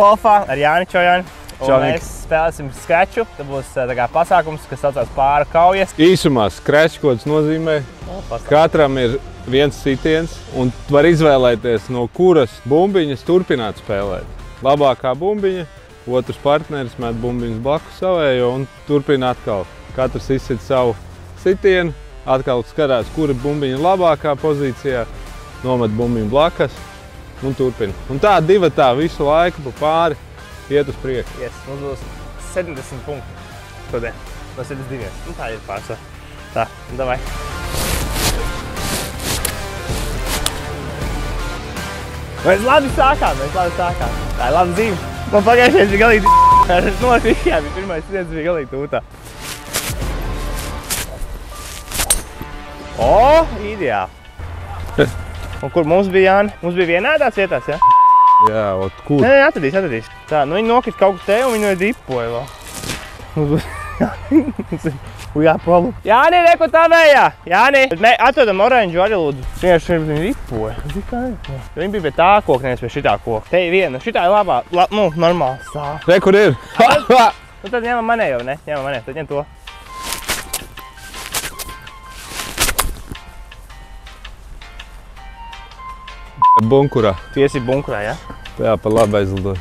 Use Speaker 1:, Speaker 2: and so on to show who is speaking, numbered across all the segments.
Speaker 1: golfā ar Jāni Čojani. Mēs spēlēsim skreču. Tas būs tā kā pasākums, kas saucās pāri kaujas.
Speaker 2: Īsumā skrečs, ko tas nozīmē, katram ir viens sitiens, un tu vari izvēlēties, no kuras bumbiņas turpināt spēlēt. Labākā bumbiņa, otrs partneris met bumbiņas blakus savējo un turpina atkal. Katrs izsit savu sitienu, atkal skatās, kura bumbiņa ir labākā pozīcijā, nomet bumbiņu blakus un turpina. Un tā divi tā visu laiku pa pāri iet uz priekšu.
Speaker 1: Yes, mums būs 70 punkti šodien no 72. Nu, tā ir pārsvarā. Tā, nu, davai. Mēs labi sākām, mēs labi sākām. Tā ir laba zīme. Man pagājušajais bija galīgi ar notikiem, bija pirmais sniedz bija galīgi tūtā. O, ideāli. Un kur mums bija Jāni? Mums bija vienādās vietās, ja?
Speaker 2: Jā, ot, kur?
Speaker 1: Nē, nē, atradīs, atradīs. Tā, nu viņi nokrita kaut kur te un viņi dipoja vēl. Mums būs... We got problem. Jāni, neko tā vējā. Jāni, bet mēs atradam oranžu arī lūdzu. Vienkārši viņi ripoja. Viņi bija pie tā koka, nevis pie šitā koka. Te ir viena, šitā ir labā, la, nu, normāli stāv.
Speaker 2: Re, kur ir?
Speaker 1: Nu tad ņemam manējo, ne? Ņemam manējo, tad ņem to.
Speaker 2: Bunkurā.
Speaker 1: Tu esi bunkurā, ja?
Speaker 2: Jā, pa labi aizlidoju.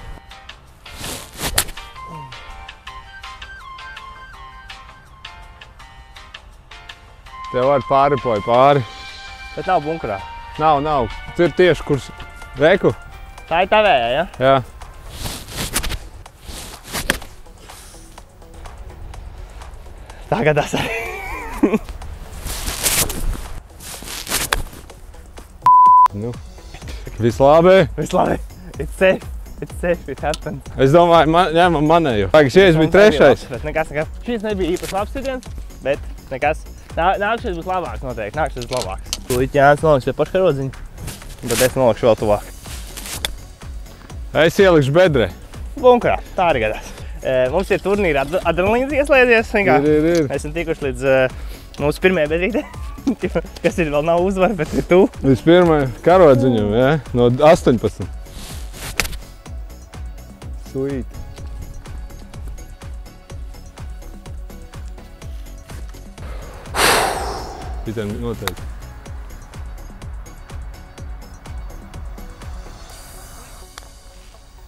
Speaker 2: Tev var pāripoja pāri.
Speaker 1: Bet nav bunkurā.
Speaker 2: Nav, nav. Tur tieši kurs. Reku?
Speaker 1: Tā ir tā vējā, ja?
Speaker 2: Jā.
Speaker 1: Tagad tas arī.
Speaker 2: Nu. Viss labi.
Speaker 1: It's safe. It's safe. It happens.
Speaker 2: Es domāju, man, ņemam manēju. Tagad šis bija trešais.
Speaker 1: Bet nekas, nekas. Šis nebija īpaši labs sitiens, bet nekas. Nā, nākamais būs labāks noteikti. Nākamais būs labāks. Tūlīt Jānis noliks pie paša karodziņa. Un tad es nolikšu vēl tuvāk.
Speaker 2: Es ielikšu bedrē.
Speaker 1: Bunkurā. Tā arī gadās. Mums ir turnīra ad adrenalīns ieslēdzies.
Speaker 2: Ir, ir, ir.
Speaker 1: Mēs esam tikuši līdz mūsu pirmajai bedrītei. kas ir vēl nav uzvara, bet ir tu.
Speaker 2: Vispirmā karodziņam, jā? No 18. Sweet. Pitan noteikti.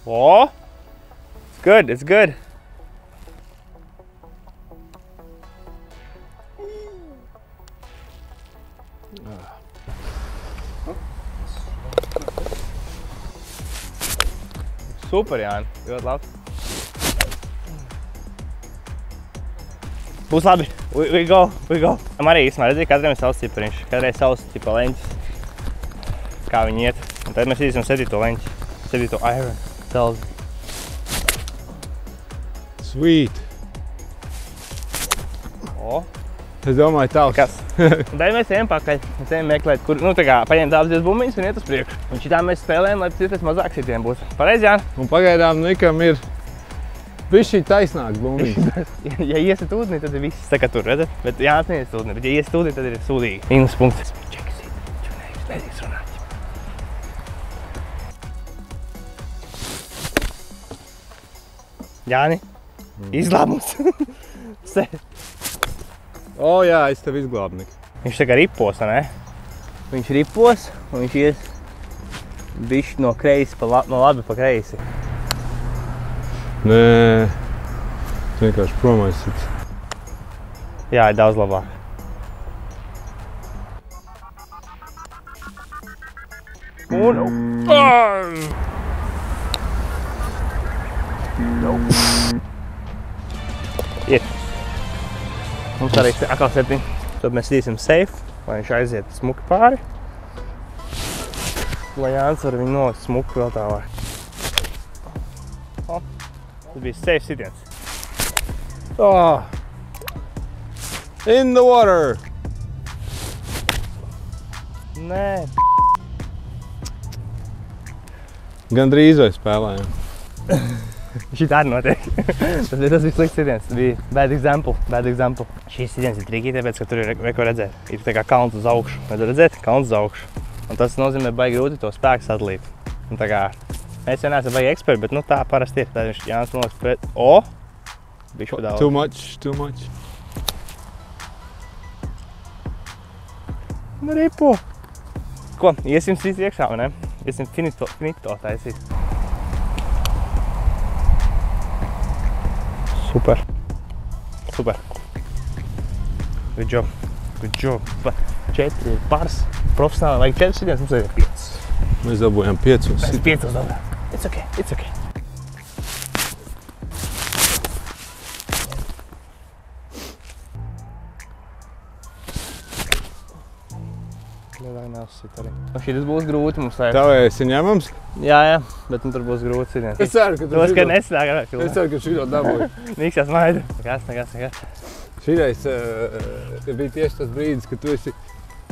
Speaker 1: O! It's good. It's good. Super, Jāni. Ļoti labi. Būs labi. We, we go, we go. Man arī īstenībā redzēja, katram ir savs cipariņš. Katrai savs tipa leņķis. Kā viņi iet. Un tad mēs iziesim sedīto leņķi. Sedīto iron. Cells.
Speaker 2: Sweet.
Speaker 1: O,
Speaker 2: Es domāju, tavs.
Speaker 1: kas? Un tad mēs ejam pakaļ. Mēs ejam meklēt, kur, nu tā kā paņemt tādas divas bumbiņas un iet uz priekšu. Un šitā mēs spēlējam, lai iespējas mazāk sitienu būtu. Pareizi, Jāni?
Speaker 2: Un pagaidām Nikam ir bišķi taisnāk bumbiņas.
Speaker 1: Ja, iesit ūdenī, tad ir viss tā kā tur, redzat? Bet Jānis neies ūdenī, bet ja iesit ūdenī, tad ir sūdīgi. Mīnus punkts. Čeksit, tu nevis nedrīkst runāt. Jāni, izglāb
Speaker 2: O, jā, es tev izglābu, Nik.
Speaker 1: Viņš kā ripos, ne? Viņš ripos un viņš ies bišķi no kreisi, pa la, no labi pa kreisi.
Speaker 2: Nē, vienkārši prom aizsits.
Speaker 1: Jā, ir daudz labāk. Un... Ir. Mums arī atkal septiņi. Tad mēs iesim safe, lai viņš aiziet smuki pāri. Lai Jānis var viņu nolikt smuki vēl tālāk. Tas bija safe sitiens.
Speaker 2: Oh. In the water!
Speaker 1: Nē,
Speaker 2: Gandrīz vai spēlējām.
Speaker 1: Šī tā arī notiek. tas bija tas slikts sitiens. Tas bija bad example. Bad example. Šīs sitiens ir triki, tāpēc, ka tur ir, re- ko redzēt. Ir tā kā kalns uz augšu. Vai tu redzēt? Kalns uz augšu. Un tas nozīmē baigi grūti to spēku sadalīt. Un tā kā Mēs jau neesam baigi eksperti, bet nu tā parasti ir. Tad viņš Jānis noliks pret... O! Pa daudz.
Speaker 2: Too much, too much.
Speaker 1: Nu, ripo. Ko, iesim sīt iekšā, vai ne? Iesim finito, finito taisīt. Super. Super. Good job. Good job. Pa- Četri ir pars. Profesionāli vajag četri šodienas, mums vajag piecas.
Speaker 2: Mēs dabūjām piecus.
Speaker 1: Mēs piecas dabūjām. It's okay, it's okay. Nu, šitas būs grūti mums vajag.
Speaker 2: Tev esi ņemams?
Speaker 1: Jā, jā, bet nu tur būs grūti sitiens.
Speaker 2: Es ceru, ka tu
Speaker 1: Tos, ka nesanāk ar
Speaker 2: Es
Speaker 1: filmu.
Speaker 2: ceru, ka šī dabūja.
Speaker 1: Niks jau smaida. Nekas, nekas, nekas.
Speaker 2: Šīreiz uh, bija tieši tas brīdis, kad tu esi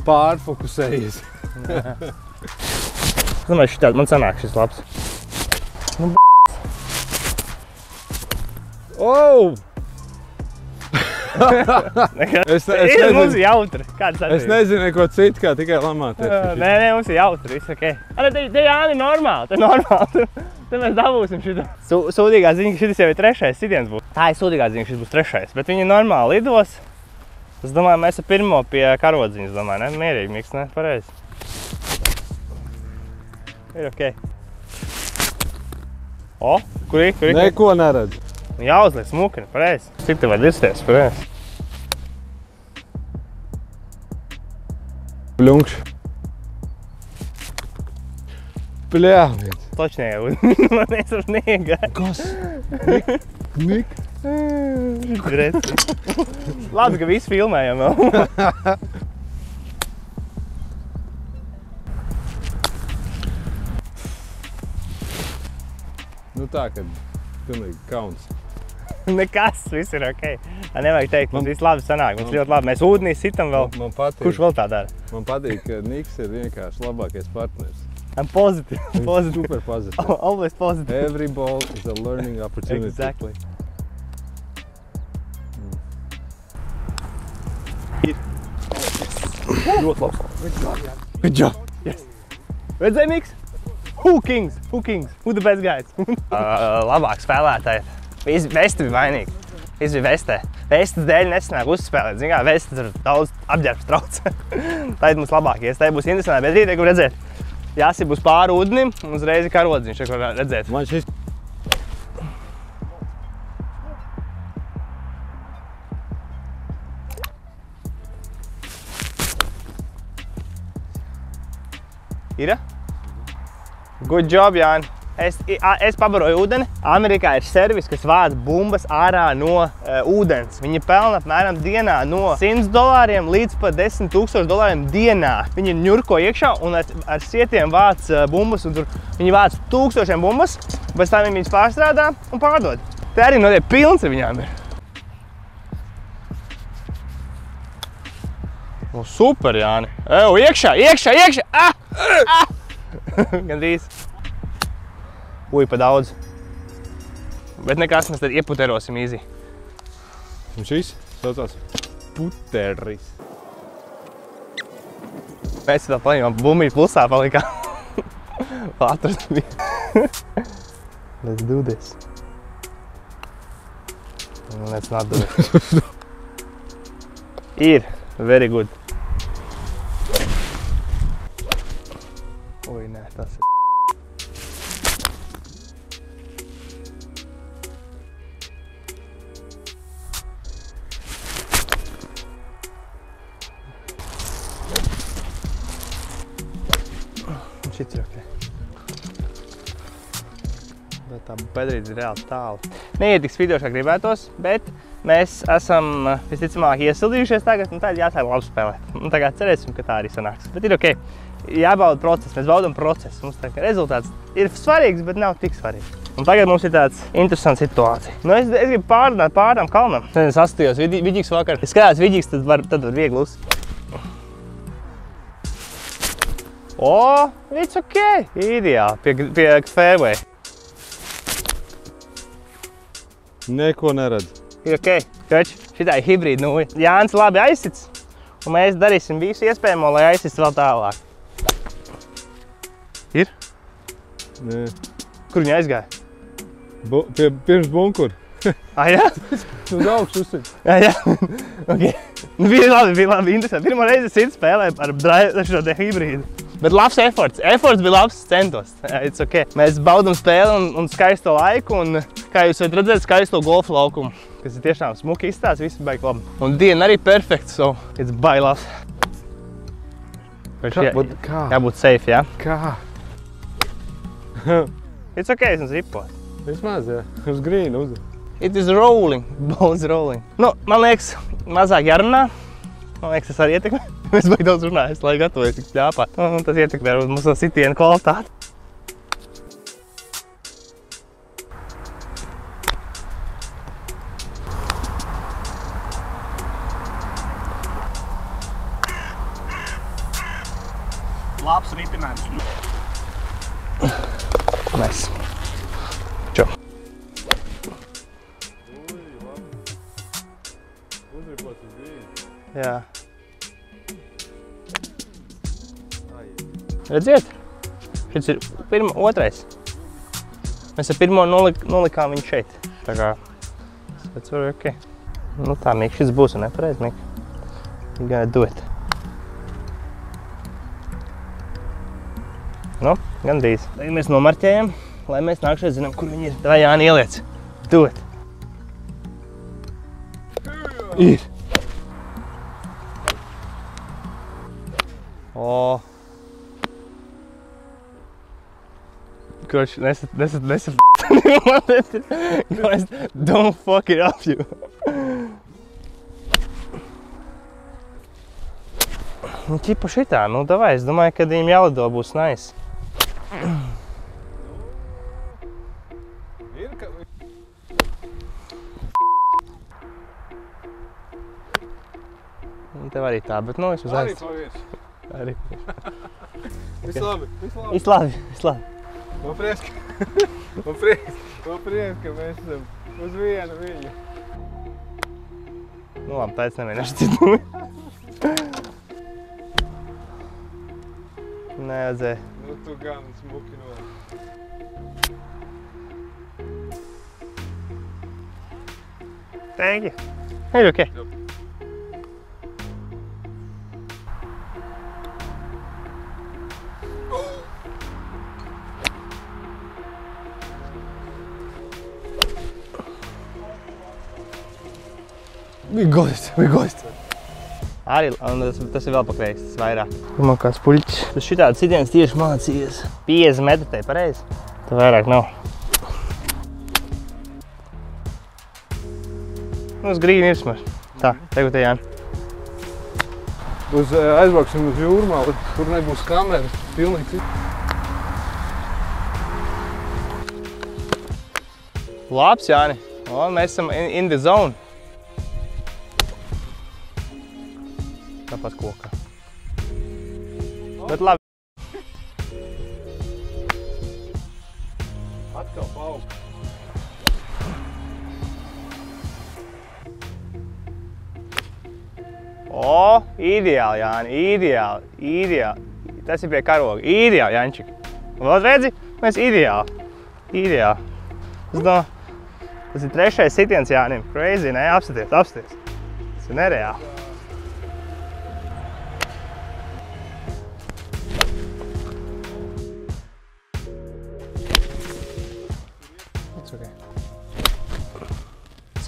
Speaker 2: pārfokusējies.
Speaker 1: Es domāju, šitādi man sanāk šis labs.
Speaker 2: Oh! Es, ne,
Speaker 1: Es ir, mums ir
Speaker 2: nezinu,
Speaker 1: jautri.
Speaker 2: Es nezinu neko citu, kā tikai lamāties.
Speaker 1: Nē, nē, mums ir jautri, viss ok. Arī te, te Jāni normāli, te normāli. Te mēs dabūsim šito. Su, sūdīgā ziņa, ka šis jau ir trešais sitiens būs. Tā ir sūdīgā ziņa, ka šis būs trešais, bet viņi normāli lidos. Es domāju, mēs ar pirmo pie karodziņas, domāju, ne? Mierīgi, miks, ne? Pareizi. Ir ok. O, kur ir, kur ir?
Speaker 2: Neko neredz.
Speaker 1: Jāuzliek smukni, pareizi. Cik tev var dirsties, pareizi.
Speaker 2: Bļāviet.
Speaker 1: Točnie jau. Man es ar niega.
Speaker 2: Kas? Nik?
Speaker 1: Labi, ka visi filmējam vēl.
Speaker 2: Nu tā, kad pilnīgi kauns.
Speaker 1: Nekas, viss ir ok. Tā nevajag teikt, mums
Speaker 2: Man-
Speaker 1: viss labi sanāk. Mums ļoti labi. Mēs ūdenī sitam vēl.
Speaker 2: Man patīk.
Speaker 1: Kurš vēl tā dara?
Speaker 2: Man patīk, ka Niks ir vienkārši labākais partners.
Speaker 1: I'm positive.
Speaker 2: Ir
Speaker 1: Positive.
Speaker 2: super pozitīvs.
Speaker 1: Always positive.
Speaker 2: Every ball is a learning opportunity.
Speaker 1: Exactly. Ļoti labs.
Speaker 2: Good job.
Speaker 1: Redzēji, Miks? Who kings? Who kings? Who the best guys? uh, labāk spēlētāji. Visi vesti bija vainīgi. Visi bija vestē. Vestas dēļ nesanāk uzspēlēt. Zini kā, vestas tur daudz apģērbs trauc. Tā ir mums labākie. Tā būs interesanti. Bet rīt, kur redzēt, jāsi būs pāri ūdenim un uzreiz ir karodziņš, kur redzēt.
Speaker 2: Man šis
Speaker 1: Ir? Good job, Jāni. Es, es pabaroju ūdeni. Amerikā ir servis, kas vāc bumbas ārā no uh, ūdens. Viņi pelna apmēram dienā no 100 dolāriem līdz pat 10 000 dolāriem dienā. Viņi ņurko iekšā un ar, ar sietiem vāc uh, bumbas. un Tur, viņi vāc tūkstošiem bumbas, pēc tam viņi viņas pārstrādā un pārdod. Te arī notiek pilns ar viņām. Ir. O, super, Jāni. Eju, iekšā, iekšā, iekšā! Ah! Ah! Gandrīz. Ui, pa daudz. Bet nekas, mēs tad ieputerosim īzi.
Speaker 2: un šis saucās puteris.
Speaker 1: Mēs vēl paņēmām bumbiņu plusā palikā. Ātras bija. Let's do this. Let's not do it. Ir. Very good. Tā ir reāli tālu. Neiet tik spīdoši, kā gribētos, bet mēs esam eh, visticamāk iesildījušies tagad, un tad jāsāk labi spēlēt. Un tagad cerēsim, ka tā arī sanāks. Bet ir ok. Jābauda process, mēs baudām procesu. Mums tā kā rezultāts ir svarīgs, bet nav tik svarīgs. Un tagad mums ir tāds interesants situācija. Nu, es, es gribu pārdāt pār tam kalnam. Es astījos vidīgs vakar. Es skatās vidīgs, tad var, tad var viegli uz. O, it's ok. Ideāli. Pie, pie fairway.
Speaker 2: Neko neredz.
Speaker 1: Ok. Kač, šitā ir hibrīda nūja. Jānis labi aizsits. Un mēs darīsim visu iespējamo, lai aizsists vēl tālāk. Ir?
Speaker 2: Nē.
Speaker 1: Kur viņa aizgāja?
Speaker 2: Bu, pie, pirms bunkura.
Speaker 1: Ah, jā?
Speaker 2: Uz augšu uzsit.
Speaker 1: Jā, jā. okay. Nu, bija labi, bija labi. Interesanti. Pirmo reizi es citu spēlēju ar šo te hibrīdu. Bet labs efforts. Efforts bija labs, centos. It's okay. Mēs baudam spēli un, un skaisto laiku. Un, kā jūs varat redzēt, skaisto golfa laukumu. Kas ir tiešām smuki izstāsts, viss baigi labi. Un diena arī perfekta, so it's labs. Bet
Speaker 2: Kā?
Speaker 1: jā,
Speaker 2: Kā?
Speaker 1: jābūt safe, jā.
Speaker 2: Kā?
Speaker 1: It's okay, es ripo.
Speaker 2: Vismaz, jā. Uz grīnu uz.
Speaker 1: It is rolling, balls rolling. Nu, man liekas, mazāk jārunā. Man liekas, tas arī ietekmē. Mēs baigi daudz runājam, lai gatavojas tik pļāpāt. Un tas ietekmē varbūt mūsu sitienu kvalitāti.
Speaker 3: Labs ripinājums.
Speaker 1: Mēs. Čau.
Speaker 2: Uzripot uz grīnu.
Speaker 1: Jā. Redziet? Šis ir pirma, otrais. Mēs ar pirmo nolik, nolikām viņu šeit. Tā kā tas var ok. Nu tā, Mik, šis būs nepareiz, Mik. You gotta do it. Nu, gandrīz. Tagad mēs nomarķējam, lai mēs nākšais zinām, kur viņi ir. Vai Jāni ieliec. Do it. Ir. Nesat. Man te ir. Guys, don't fuck it up, you. Nu, ķipa šitā, nu, davai, es domāju, ka viņiem jālido būs nice. Tev arī tā, bet, nu, es uz
Speaker 2: Arī
Speaker 1: aizs.
Speaker 2: pavirs.
Speaker 1: Arī.
Speaker 2: Viss labi, viss labi.
Speaker 1: Viss labi, viss labi.
Speaker 2: Man prieks, ka... Man prieks, man prieks, ka mēs esam uz vienu viņu.
Speaker 1: Nu, labi, tā es nemēģināšu citu. Nevajadzēja.
Speaker 2: Nu, tu gan smuki no.
Speaker 1: Thank you. Ir ok. We got it, we got it. Arī un tas, tas ir vēl pakreis, tas vairāk. Man kāds puļķis. Tas šitādi sitiens tieši mācījies. 50 metri te pareizi. Tā vairāk nav. Nu, uz grīna ir smaz. Tā, tagad te Jāni.
Speaker 2: Uz, eh, aizbrauksim uz jūrmāli, tur nebūs kameras. Pilnīgi cits.
Speaker 1: Labs, Jāni. O, mēs esam in, in the zone. Tāpat kokā. Bet labi.
Speaker 2: Atkal pauk.
Speaker 1: O, ideāli, Jāni, ideāli, ideāli. Tas ir pie karoga. Ideāli, Jančik. Un vēl redzi, mēs ideāli. Ideāli. Es domāju, tas ir trešais sitiens Jānim. Crazy, ne? Apsties, apsties. Tas ir nereāli.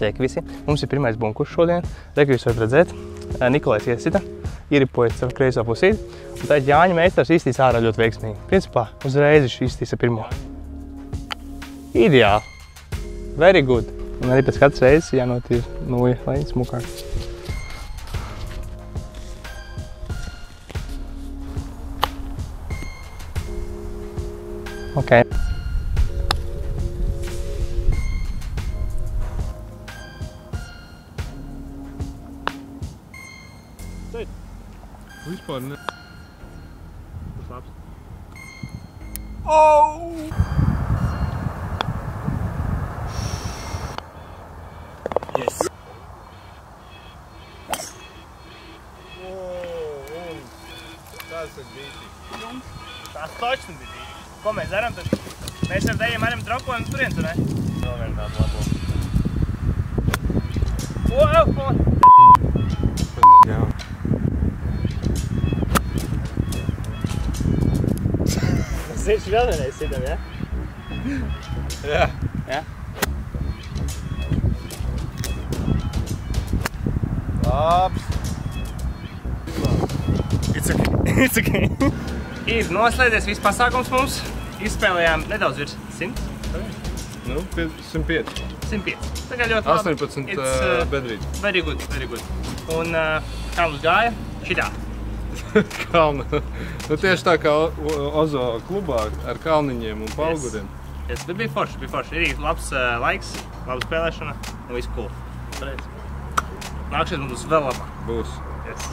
Speaker 1: Sveiki visi! Mums ir pirmais bunkurs šodien. Reku jūs varat redzēt. Eh, Nikolais iesita, ieripoja savu kreiso pusīti. Un tad Jāņa meistars iztīs ārā ļoti veiksmīgi. Principā uzreiz viņš iztīsa pirmo. Ideāli. Very good. Un arī pēc katras reizes jānotīr nūja, lai smukāk. Okay.
Speaker 3: tas
Speaker 2: ir bītīgi.
Speaker 1: Tas točni bītīgi. Ko mēs darām tad? Mēs ar dējiem ariem dropojam turien, tu ne? Novēr tādu labo. Wow, ko?
Speaker 2: Jā.
Speaker 1: Zirš vēlreiz sidam, ja?
Speaker 2: Jā.
Speaker 1: Jā?
Speaker 2: Labs.
Speaker 1: It's okay. Ir noslēdzies viss pasākums mums. Izspēlējām nedaudz virs 100.
Speaker 2: Nu, pie- 105.
Speaker 1: 105. Tā kā ļoti labi.
Speaker 2: 18
Speaker 1: It's,
Speaker 2: uh, bedrīt.
Speaker 1: Very good, very good. Un uh, kā mums gāja? Šitā.
Speaker 2: Kalna. Nu, tieši tā kā Ozo klubā ar kalniņiem un pauguriem.
Speaker 1: Yes, bet bija forši, bija forši. Ir labs uh, laiks, laba spēlēšana un viss cool. Nākšais mums būs vēl labāk.
Speaker 2: Būs.
Speaker 1: Yes.